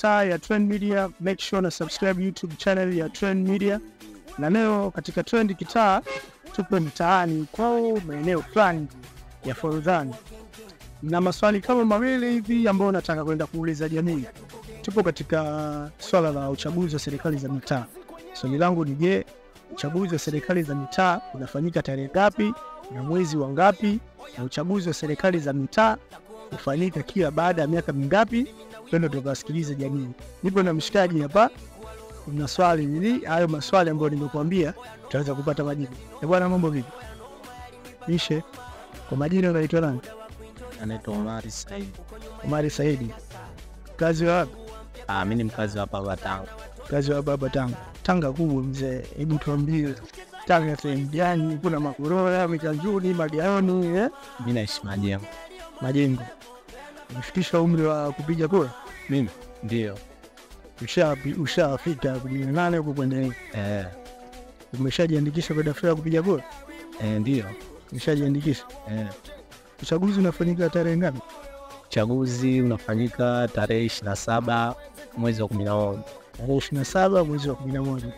Trend ya Trend Media. Make sure na subscribe YouTube channel ya Trend Media. Na leo katika Trend Kitaa tupo mtaani kwao maeneo fulani ya Forodhani na maswali kama mawili hivi ambayo nataka kwenda kuuliza jamii. Tupo katika swala la uchaguzi wa serikali za mitaa. Swali langu ni je, uchaguzi wa serikali za mitaa unafanyika tarehe ngapi na mwezi wa ngapi, na uchaguzi wa serikali za mitaa hufanyika kila baada ya miaka mingapi? Twende tukasikiliza jamii. Nipo na mshikaji hapa, kuna swali hili, hayo maswali ambayo nimekuambia tutaweza kupata majibu. E bwana, mambo vipi? Ishe, kwa majina unaitwa nani? Anaitwa Omari Saidi. Omari Saidi. Kazi wa wapi? Ah, mimi ni mkazi wa hapa Tanga. Kazi wa baba Tanga. Tanga kubwa mzee, hebu tuambie Tanga sehemu gani? Kuna Makorora, Mitanzuni, Magaoni, eh? Mimi naishi Majengo. Majengo. Umefikisha umri wa kupiga kura? Mimi ndio. Ushafika kumi na nane huko kwenda. Eh, Umeshajiandikisha kwa daftari ya kupiga kura? eh, ndio. Umeshajiandikisha. Eh, Uchaguzi unafanyika tarehe ngapi? uchaguzi unafanyika tarehe ishirini na saba mwezi wa kumi na moja. Tarehe ishirini na saba mwezi wa kumi na moja.